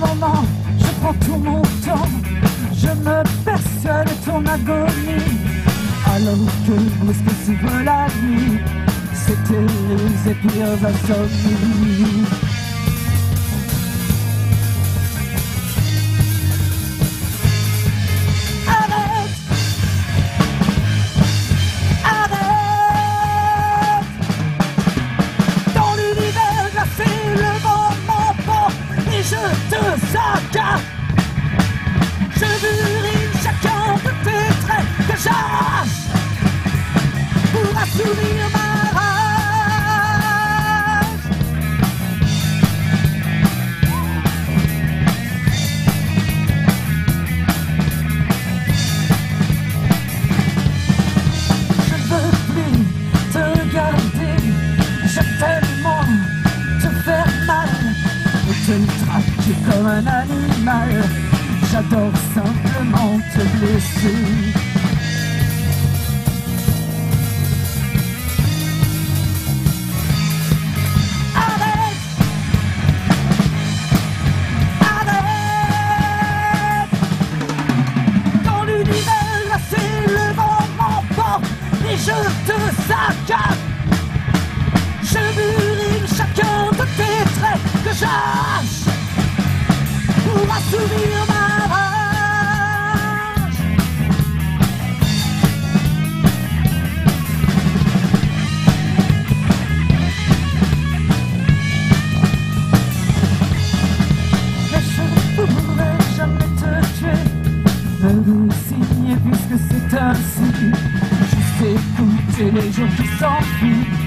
moment, je prends tout mon temps, je me perds seul ton agonie. Alors que brusque s'ouvre la nuit, c'était les pires insomnies. Saccade. Je urine chacun de tes traits que j'arrache pour assouvir ma rage. Je veux plus te regarder, je faire mal, te traquer comme un animal. J'adore simplement te blesser. Arrête Arrête Dans l'univers glacé, le vent m'emporte et je te saccade. Ma rage. Mais je ne pourrai jamais te tuer, me résigner puisque c'est ainsi. Juste écouter les jours qui s'enfuient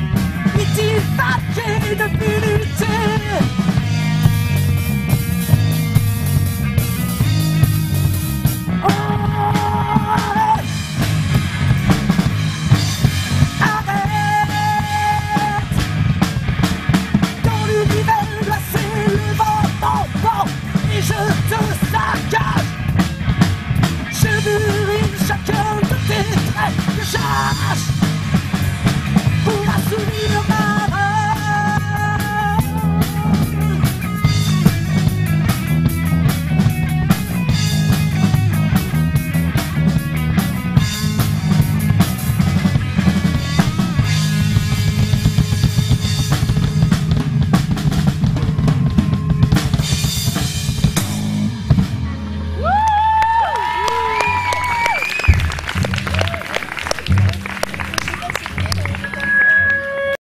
le sarcasme. J'ai mûri chacun de tes traits que j'arrache.